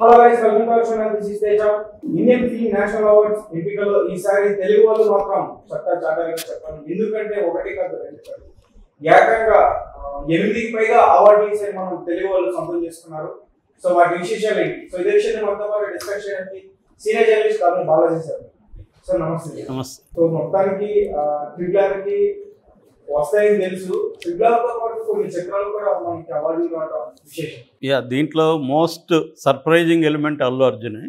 Hello guys welcome to channel this is Teja Indian film national awards ఎంపికలో ఈసారి తెలుగు వాళ్ళు మాత్రం చట్టా చాటాలని చెప్పాను ఎందుకంటే ఒకటి కాదు రెండు కాదు. ఏకంగా ఎనిమిదికి పైగా అవార్డులు ఈసారి మనం తెలుగు వాళ్ళు సొంతం చేసుకున్నారు. సో వాటి విశేషాలు ఏంటి? సో ఇదే విషయాన్ని మనతో పాటు డిస్కస్ చేయడానికి సీనియర్ జర్నలిస్ట్ కాదు బాలాజీ సార్. సో నమస్తే. నమస్తే. సో మొత్తానికి ట్రిపులర్కి వస్తాయని తెలుసు. యా దీంట్లో మోస్ట్ సర్ప్రైజింగ్ ఎలిమెంట్ అల్లు అర్జునే.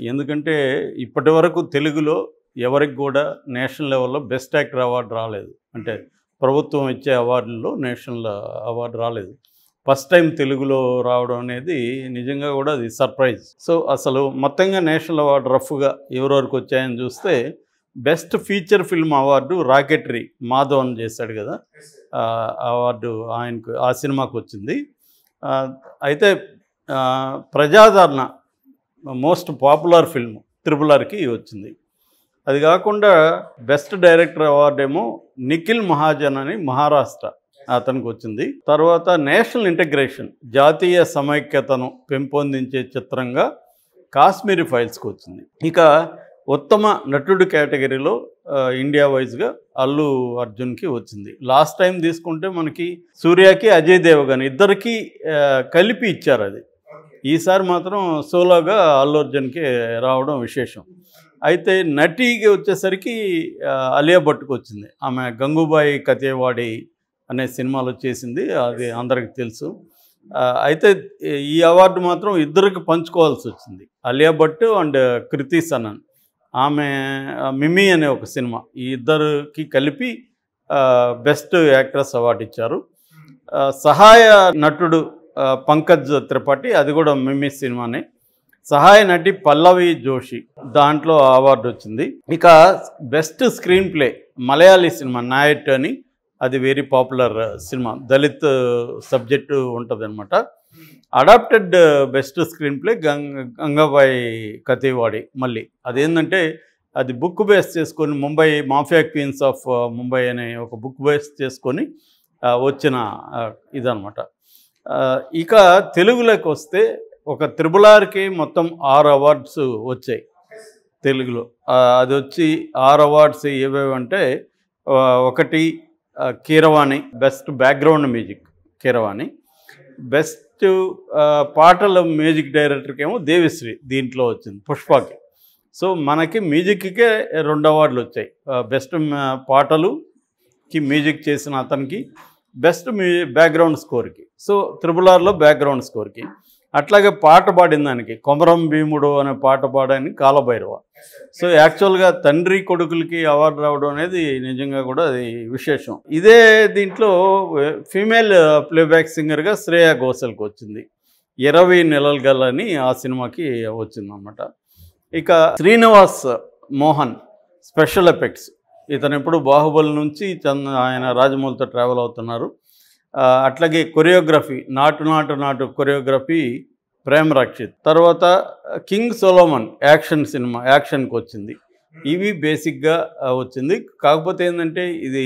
ఎందుకంటే ఇప్పటి వరకు తెలుగులో ఎవరికి కూడా నేషనల్ లెవెల్లో బెస్ట్ యాక్టర్ అవార్డు రాలేదు. అంటే ప్రభుత్వం ఇచ్చే అవార్డుల్లో నేషనల్ అవార్డు రాలేదు. ఫస్ట్ టైం తెలుగులో రావడం అనేది నిజంగా కూడా అది సర్ప్రైజ్. సో అసలు మొత్తంగా నేషనల్ అవార్డు రఫ్గా ఎవరి వరకు వచ్చాయని చూస్తే best feature film award Rocketry Madhavan చేశాడు కదా. అవార్డు ఆయనకు ఆ సినిమాకు వచ్చింది. అయితే ప్రజాదరణ మోస్ట్ పాపులర్ ఫిల్మ్ త్రిపులర్కి వచ్చింది. అది కాకుండా బెస్ట్ డైరెక్టర్ అవార్డు ఏమో నిఖిల్ మహాజన్ అని మహారాష్ట్ర అతనికి వచ్చింది. తర్వాత నేషనల్ ఇంటగ్రేషన్ జాతీయ సమైక్యతను పెంపొందించే చిత్రంగా కాశ్మీరీ ఫైల్స్కి వచ్చింది. ఇక ఉత్తమ నటుడు కేటగిరీలో ఇండియా వైజ్గా అల్లు అర్జున్కి వచ్చింది. లాస్ట్ టైం తీసుకుంటే మనకి సూర్యకి అజయ్ దేవగన్ ఇద్దరికి కలిపి ఇచ్చారు అది. ఈసారి మాత్రం సోలోగా అల్లు అర్జున్కి రావడం విశేషం. అయితే నటికి వచ్చేసరికి అలియా భట్కి వచ్చింది. ఆమె గంగూబాయి కతేవాడి అనే సినిమాలో చేసింది అది అందరికి తెలుసు. అయితే ఈ అవార్డు మాత్రం ఇద్దరికి పంచుకోవాల్సి వచ్చింది. అలియా భట్ అండ్ కృతి సనన్. ఆమె మిమ్మీ అనే ఒక సినిమా. ఈ ఇద్దరికి కలిపి బెస్ట్ యాక్ట్రెస్ అవార్డు ఇచ్చారు. సహాయ నటుడు పంకజ్ త్రిపాఠి అది కూడా మిమ్మీ సినిమానే. సహాయ నటి పల్లవి జోషి దాంట్లో అవార్డు వచ్చింది. ఇక best screen play Malayali cinema Nayattu అని అది very popular cinema. Dalit subject ఉంటుంది అనమాట adapted best screen play Ganga Gangubai Kathiawadi మళ్ళీ. అదేంటంటే అది బుక్ బేస్ చేసుకొని Mumbai mafia queens of Mumbai అనే ఒక బుక్ బేస్ చేసుకొని వచ్చిన ఇదనమాట ఇక తెలుగులోకి వస్తే ఒక త్రిబులార్కి మొత్తం ఆరు అవార్డ్స్ వచ్చాయి తెలుగులో. అది వచ్చి ఆరు అవార్డ్స్ ఏవేవి అంటే ఒకటి Keeravani best background music Keeravani. Best first పాటల మ్యూజిక్ డైరెక్టర్కి ఏమో దేవిశ్రీ దీంట్లో వచ్చింది పుష్పకి. సో మనకి మ్యూజిక్కే రెండు అవార్డులు వచ్చాయి. బెస్ట్ పాటలుకి మ్యూజిక్ చేసిన అతనికి బెస్ట్ మ్యూ బ్యాక్గ్రౌండ్ స్కోర్కి. సో త్రిబుల్ ఆర్లో బ్యాక్గ్రౌండ్ స్కోర్కి. అట్లాగే పాట పాడిన దానికి కొమరం భీముడు అనే పాట పాడని కాలభైరవ. సో యాక్చువల్గా తండ్రి కొడుకులకి అవార్డు రావడం అనేది నిజంగా కూడా అది విశేషం. ఇదే దీంట్లో ఫీమేల్ ప్లేబ్యాక్ సింగర్గా శ్రేయా ఘోషల్కి వచ్చింది. ఇరవై నెలలు గల అని ఆ సినిమాకి వచ్చిందన్నమాట. ఇక శ్రీనివాస్ మోహన్ స్పెషల్ ఎఫెక్ట్స్. ఇతను ఎప్పుడు బాహుబలి నుంచి ఆయన రాజమౌళితో ట్రావెల్ అవుతున్నారు. అట్లాగే కొరియోగ్రఫీ నాటు నాటు నాటు కొరియోగ్రఫీ ప్రేమ్ రక్షిత్. తర్వాత కింగ్ సోలోమన్ యాక్షన్ సినిమా యాక్షన్కి వచ్చింది. ఇవి బేసిక్గా వచ్చింది. కాకపోతే ఏంటంటే ఇది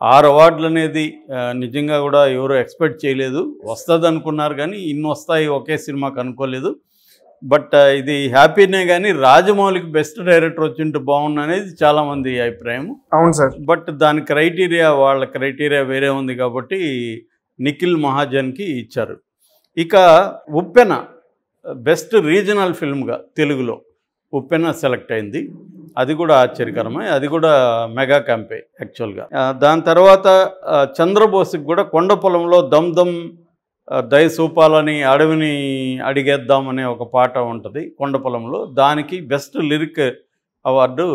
ఆరు అవార్డులు అనేది నిజంగా కూడా ఎవరు ఎక్స్పెక్ట్ చేయలేదు. వస్తుంది అనుకున్నారు కానీ ఇన్ని వస్తాయి ఒకే సినిమాకి అనుకోలేదు. బట్ ఇది హ్యాపీనే కానీ రాజమౌళికి బెస్ట్ డైరెక్టర్ వచ్చింటే బాగుండు అనేది చాలామంది అభిప్రాయం అవును సార్. బట్ దాని క్రైటీరియా వాళ్ళ క్రైటీరియా వేరే ఉంది కాబట్టి నిఖిల్ మహాజన్కి ఇచ్చారు. ఇక ఉప్పెన బెస్ట్ రీజనల్ ఫిల్మ్గా తెలుగులో ఉప్పెన సెలెక్ట్ అయింది. అది కూడా ఆశ్చర్యకరమే. అది కూడా మెగా క్యాంపే యాక్చువల్గా. దాని తర్వాత చంద్రబోస్కి కూడా కొండ పొలంలో దమ్ దమ్ దయ సూపాలని అడవిని అడిగేద్దామనే ఒక పాట ఉంటుంది కొండ పొలంలో దానికి బెస్ట్ లిరిక్ అవార్డు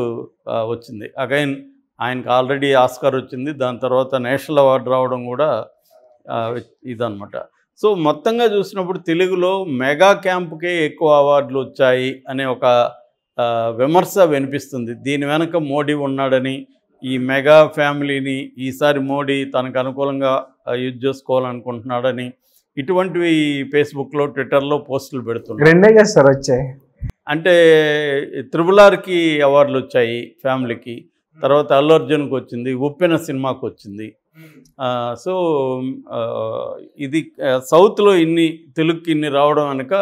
వచ్చింది. అగైన్ ఆయనకు ఆల్రెడీ ఆస్కార్ వచ్చింది. దాని తర్వాత నేషనల్ అవార్డు రావడం కూడా ఇదనమాట ఇదన్నమాట. సో మొత్తంగా చూసినప్పుడు తెలుగులో మెగా క్యాంప్కే ఎక్కువ అవార్డులు వచ్చాయి అనే ఒక విమర్శ వినిపిస్తుంది. దీని వెనక మోడీ ఉన్నాడని ఈ మెగా ఫ్యామిలీని ఈసారి మోడీ తనకు అనుకూలంగా యూజ్ చేసుకోవాలనుకుంటున్నాడని ఇటువంటివి ఫేస్బుక్లో ట్విట్టర్లో పోస్టులు పెడుతున్నారు. రెండే కదా సార్ వచ్చాయి? అంటే త్రిబులార్కి అవార్డులు వచ్చాయి ఫ్యామిలీకి. తర్వాత అల్లు అర్జున్కి వచ్చింది ఉప్పెన సినిమాకి వచ్చింది. సో ఇది సౌత్లో ఇన్ని తెలుగుకి ఇన్ని రావడం వెనుక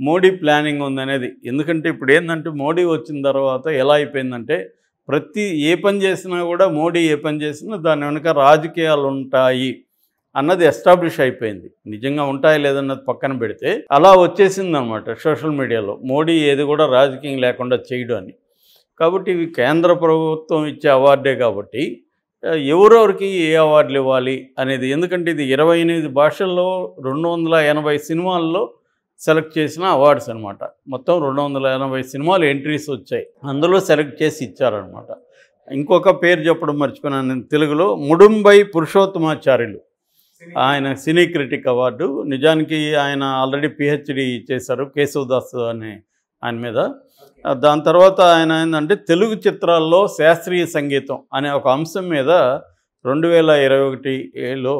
మోడీ ప్లానింగ్ ఉందనేది. ఎందుకంటే ఇప్పుడు ఏంటంటే మోడీ వచ్చిన తర్వాత ఎలా అయిపోయిందంటే ప్రతి ఏ పని చేసినా కూడా మోడీ ఏ పని చేసినా దాని వెనుక రాజకీయాలు ఉంటాయి. అన్నది ఎస్టాబ్లిష్ అయిపోయింది. నిజంగా ఉంటాయా లేదన్నది పక్కన పెడితే అలా వచ్చేసింది అనమాట సోషల్ మీడియాలో. మోడీ ఏది కూడా రాజకీయం లేకుండా చేయడం అని. కాబట్టి ఇవి కేంద్ర ప్రభుత్వం ఇచ్చే అవార్డే కాబట్టి ఎవరెవరికి ఏ అవార్డులు ఇవ్వాలి అనేది. ఎందుకంటే ఇది ఇరవై ఎనిమిది భాషల్లో రెండు వందల ఎనభై సినిమాల్లో సెలెక్ట్ చేసిన అవార్డ్స్ అనమాట మొత్తం రెండు వందల ఎనభై సినిమాలు ఎంట్రీస్ వచ్చాయి. అందులో సెలెక్ట్ చేసి ఇచ్చారనమాట ఇంకొక పేరు చెప్పడం మర్చిపోయినాను నేను తెలుగులో ముడుంబై పురుషోత్తమాచార్యులు. ఆయన సినీ క్రిటిక్ అవార్డు. నిజానికి ఆయన ఆల్రెడీ పిహెచ్డి చేశారు కేశవదాస్ అనే ఆయన మీద. దాని తర్వాత ఆయన ఏంటంటే తెలుగు చిత్రాల్లో శాస్త్రీయ సంగీతం అనే ఒక అంశం మీద రెండు వేల ఇరవై ఒకటిలో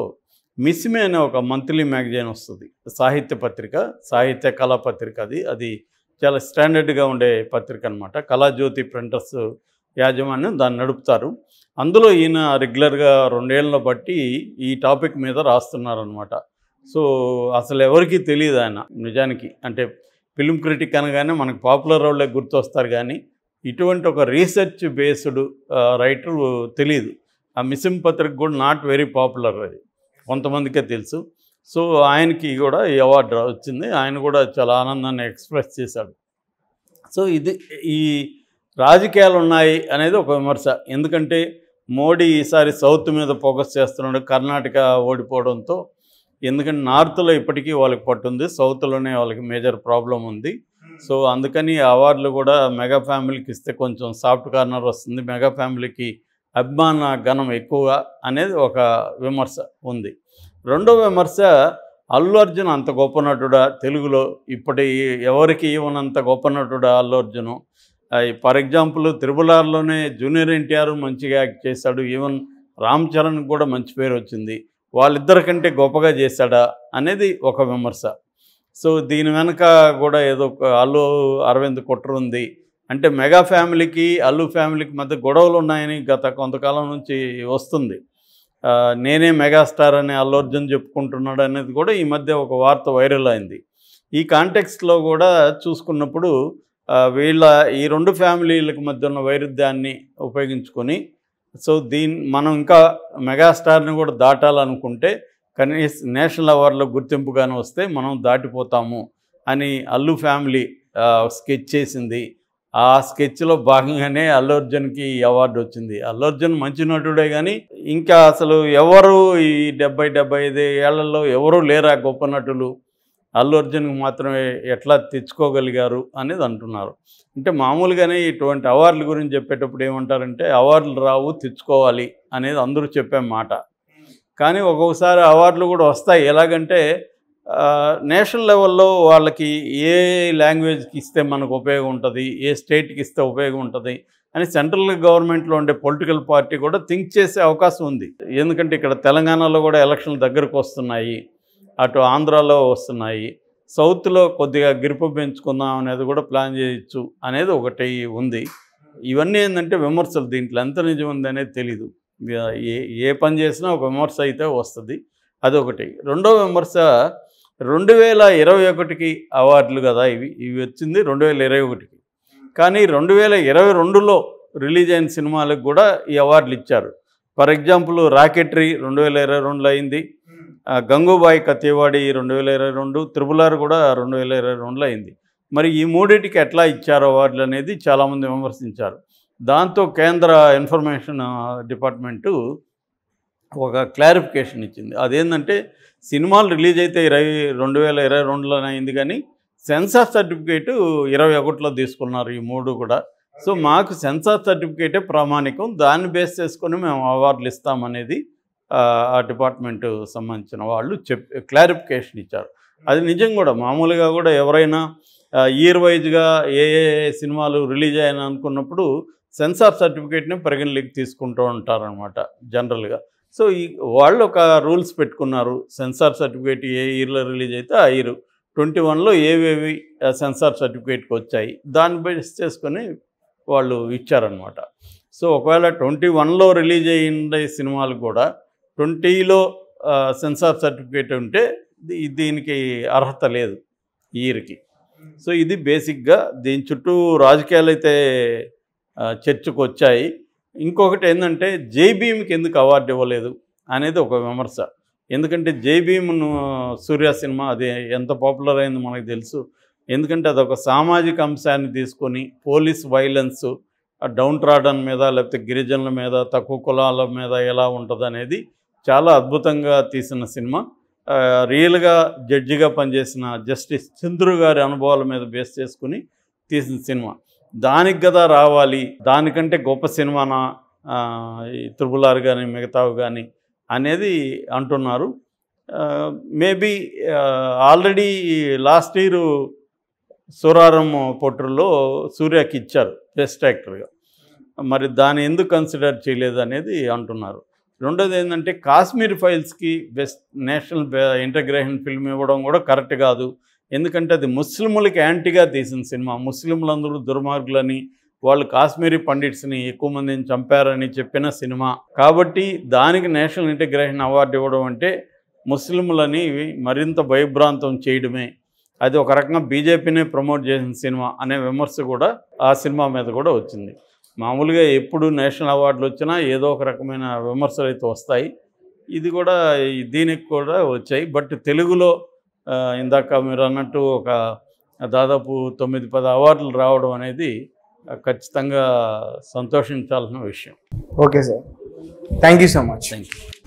మిస్మి అనే ఒక మంత్లీ మ్యాగజైన్ వస్తుంది. సాహిత్య పత్రిక సాహిత్య కళా పత్రిక అది. అది చాలా స్టాండర్డ్గా ఉండే పత్రిక అనమాట కళాజ్యోతి ప్రింటర్స్ యాజమాన్యం దాన్ని నడుపుతారు. అందులో ఈయన రెగ్యులర్గా రెండేళ్ళను బట్టి ఈ టాపిక్ మీద రాస్తున్నారనమాట సో అసలు ఎవరికీ తెలియదు ఆయన నిజానికి. అంటే ఫిల్మ్ క్రిటిక్ అనగానే మనకు పాపులర్ వాళ్ళే గుర్తొస్తారు కానీ ఇటువంటి ఒక రీసెర్చ్ బేస్డ్ రైటర్ తెలియదు ఆ మిసిం పత్రిక కూడా నాట్ వెరీ పాపులర్ అది కొంతమందికే తెలుసు. సో ఆయనకి కూడా ఈ అవార్డు వచ్చింది. ఆయన కూడా చాలా ఆనందాన్ని ఎక్స్ప్రెస్ చేశాడు. సో ఇది ఈ రాజకీయాలు ఉన్నాయి అనేది ఒక విమర్శ. ఎందుకంటే మోడీ ఈసారి సౌత్ మీద ఫోకస్ చేస్తున్నాడు కర్ణాటక ఓడిపోవడంతో. ఎందుకంటే నార్త్లో ఇప్పటికీ వాళ్ళకి పట్టుంది సౌత్లోనే వాళ్ళకి మేజర్ ప్రాబ్లం ఉంది. సో అందుకని అవార్డులు కూడా మెగా ఫ్యామిలీకి ఇస్తే కొంచెం సాఫ్ట్ కార్నర్ వస్తుంది. మెగా ఫ్యామిలీకి అభిమాన గణం ఎక్కువగా అనేది ఒక విమర్శ ఉంది. రెండో విమర్శ అల్లు అర్జున్ అంత గొప్ప నటుడా? తెలుగులో ఇప్పటి ఎవరికి ఇవ్వనంత గొప్ప నటుడా అల్లు అర్జును? ఫర్ ఎగ్జాంపుల్ త్రిబులార్లోనే జూనియర్ ఎన్టీఆర్ మంచిగా యాక్ట్ చేశాడు. ఈవెన్ రామ్ చరణ్ కూడా మంచి పేరు వచ్చింది. వాళ్ళిద్దరికంటే గొప్పగా చేశాడా అనేది ఒక విమర్శ. సో దీని వెనక కూడా ఏదో ఒక అల్లు అరవింద్ కుట్ర ఉంది. అంటే మెగా ఫ్యామిలీకి అల్లు ఫ్యామిలీకి మధ్య గొడవలు ఉన్నాయని గత కొంతకాలం నుంచి వస్తుంది. నేనే మెగాస్టార్ అని అల్లు అర్జున్ చెప్పుకుంటున్నాడు అనేది కూడా ఈ మధ్య ఒక వార్త వైరల్ అయింది. ఈ కాంటెక్స్ట్లో కూడా చూసుకున్నప్పుడు వీళ్ళ ఈ రెండు ఫ్యామిలీలకు మధ్య ఉన్న వైరుధ్యాన్ని ఉపయోగించుకొని సో దీని మనం ఇంకా మెగాస్టార్ని కూడా దాటాలనుకుంటే కనీస నేషనల్ అవార్డులో గుర్తింపుగానే వస్తే మనం దాటిపోతాము అని అల్లు ఫ్యామిలీ స్కెచ్ చేసింది. ఆ స్కెచ్లో భాగంగానే అల్లు అర్జున్కి ఈ అవార్డు వచ్చింది. అల్లు అర్జున్ మంచి నటుడే కానీ ఇంకా అసలు ఎవరు ఈ డెబ్బై డెబ్బై ఐదు ఏళ్ళలో ఎవరూ లేరా గొప్ప నటులు? అల్లు అర్జున్కి మాత్రమే ఎట్లా తెచ్చుకోగలిగారు అనేది అంటున్నారు. అంటే మామూలుగానే ఇటువంటి అవార్డుల గురించి చెప్పేటప్పుడు ఏమంటారంటే అవార్డులు రావు తెచ్చుకోవాలి అనేది అందరూ చెప్పే మాట. కానీ ఒక్కొక్కసారి అవార్డులు కూడా వస్తాయి. ఎలాగంటే నేషనల్ లెవెల్లో వాళ్ళకి ఏ లాంగ్వేజ్కి ఇస్తే మనకు ఉపయోగం ఉంటుంది ఏ స్టేట్కి ఇస్తే ఉపయోగం ఉంటుంది అని సెంట్రల్ గవర్నమెంట్లో ఉండే పొలిటికల్ పార్టీ కూడా థింక్ చేసే అవకాశం ఉంది. ఎందుకంటే ఇక్కడ తెలంగాణలో కూడా ఎలక్షన్లు దగ్గరకు వస్తున్నాయి. అటు ఆంధ్రాలో వస్తున్నాయి సౌత్లో కొద్దిగా గిరుపు పెంచుకుందాం అనేది కూడా ప్లాన్ చేయొచ్చు అనేది ఒకటి ఉంది. ఇవన్నీ ఏంటంటే విమర్శలు దీంట్లో ఎంత నిజం ఉంది అనేది తెలీదు. ఏ ఏ పని చేసినా ఒక విమర్శ అయితే వస్తుంది. అదొకటి. రెండో విమర్శ రెండు వేల ఇరవై ఒకటికి అవార్డులు కదా ఇవి ఇవి వచ్చింది రెండు వేల ఇరవై ఒకటికి. కానీ రెండు వేల ఇరవై రెండులో రిలీజ్ అయిన సినిమాలకు కూడా ఈ అవార్డులు ఇచ్చారు. ఫర్ ఎగ్జాంపుల్ రాకెట్రీ రెండు వేల ఇరవై రెండులో అయింది. గంగూబాయి కత్తివాడి రెండు వేల ఇరవై రెండు త్రిపులార్ కూడా రెండు వేల ఇరవై రెండులో అయింది. మరి ఈ మూడింటికి ఎట్లా ఇచ్చారు అవార్డులు అనేది చాలామంది విమర్శించారు. దాంతో కేంద్ర ఇన్ఫర్మేషన్ డిపార్ట్మెంటు ఒక క్లారిఫికేషన్ ఇచ్చింది. అదేంటంటే సినిమాలు రిలీజ్ అయితే ఇరవై రెండు వేల ఇరవై రెండులోనే అయింది కానీ సెన్సార్ సర్టిఫికేటు ఇరవై ఒకటిలో తీసుకున్నారు ఈ మూడు కూడా. సో మాకు సెన్సార్ సర్టిఫికేటే ప్రామాణికం. దాన్ని బేస్ చేసుకొని మేము అవార్డులు ఇస్తామనేది ఆ, డిపార్ట్మెంట్ సంబంధించిన వాళ్ళు చెప్ క్లారిఫికేషన్ ఇచ్చారు. అది నిజం కూడా. మామూలుగా కూడా ఎవరైనా ఇయర్ వైజ్గా ఏ ఏ సినిమాలు రిలీజ్ అయ్యాయని అనుకున్నప్పుడు సెన్సార్ సర్టిఫికేట్ని పరిగణలోకి తీసుకుంటూ ఉంటారనమాట జనరల్గా. సో ఈ వాళ్ళు ఒక రూల్స్ పెట్టుకున్నారు. సెన్సార్ సర్టిఫికేట్ ఏ ఇయర్లో రిలీజ్ అయితే ఆ ఇయర్ ట్వంటీ వన్లో ఏవేవి సెన్సార్ సర్టిఫికేట్కి వచ్చాయి. దాన్ని బేస్ చేసుకొని వాళ్ళు ఇచ్చారనమాట సో ఒకవేళ ట్వంటీ వన్లో రిలీజ్ అయ్యిండే సినిమాలు కూడా ట్వంటీలో సెన్సార్ సర్టిఫికేట్ ఉంటే దీనికి అర్హత లేదు ఇయర్కి. సో ఇది బేసిక్గా దీని చుట్టూ రాజకీయాలు అయితే చర్చకు వచ్చాయి. ఇంకొకటి ఏంటంటే జైభీమ్కి ఎందుకు అవార్డు ఇవ్వలేదు అనేది ఒక విమర్శ. ఎందుకంటే జైభీమ్ను సూర్య సినిమా అది ఎంత పాపులర్ అయిందో మనకు తెలుసు. ఎందుకంటే అదొక సామాజిక అంశాన్ని తీసుకొని పోలీస్ వైలెన్స్ డౌన్ ట్రాడన్ మీద లేకపోతే గిరిజనుల మీద తక్కువ కులాల మీద ఎలా ఉంటుంది అనేది చాలా అద్భుతంగా తీసిన సినిమా. రియల్గా జడ్జిగా పనిచేసిన జస్టిస్ చంద్రు గారి అనుభవాల మీద బేస్ చేసుకుని తీసిన సినిమా. దానికి కదా రావాలి దానికంటే గొప్ప సినిమానా ఈ త్రిబుల్ ఆర్ కానీ మిగతావి కానీ అనేది అంటున్నారు. Maybe already last year Soorarai పొట్టులో సూర్యకి ఇచ్చారు బెస్ట్ యాక్టర్గా మరి దాన్ని ఎందుకు కన్సిడర్ చేయలేదు అనేది అంటున్నారు. రెండోది ఏంటంటే కాశ్మీర్ ఫైల్స్కి బెస్ట్ నేషనల్ ఇంటగ్రేషన్ ఫిల్మ్ ఇవ్వడం కూడా కరెక్ట్ కాదు. ఎందుకంటే అది ముస్లింలకి యాంటీగా తీసిన సినిమా. ముస్లింలందరూ దుర్మార్గులని వాళ్ళు కాశ్మీరీ పండిట్స్ని ఎక్కువ మందిని చంపారని చెప్పిన సినిమా. కాబట్టి దానికి నేషనల్ ఇంటిగ్రేషన్ అవార్డు ఇవ్వడం అంటే ముస్లింలని మరింత భయభ్రాంతం చేయడమే. అది ఒక రకంగా బీజేపీనే ప్రమోట్ చేసిన సినిమా అనే విమర్శ కూడా ఆ సినిమా మీద కూడా వచ్చింది. మామూలుగా ఎప్పుడు నేషనల్ అవార్డులు వచ్చినా ఏదో ఒక రకమైన విమర్శలు అయితే వస్తాయి. ఇది కూడా దీనికి కూడా వచ్చాయి. బట్ తెలుగులో ఇందాక మీరు అన్నట్టు ఒక దాదాపు తొమ్మిది పది అవార్డులు రావడం అనేది ఖచ్చితంగా సంతోషించాల్సిన విషయం. Okay sir. Thank you so much thank you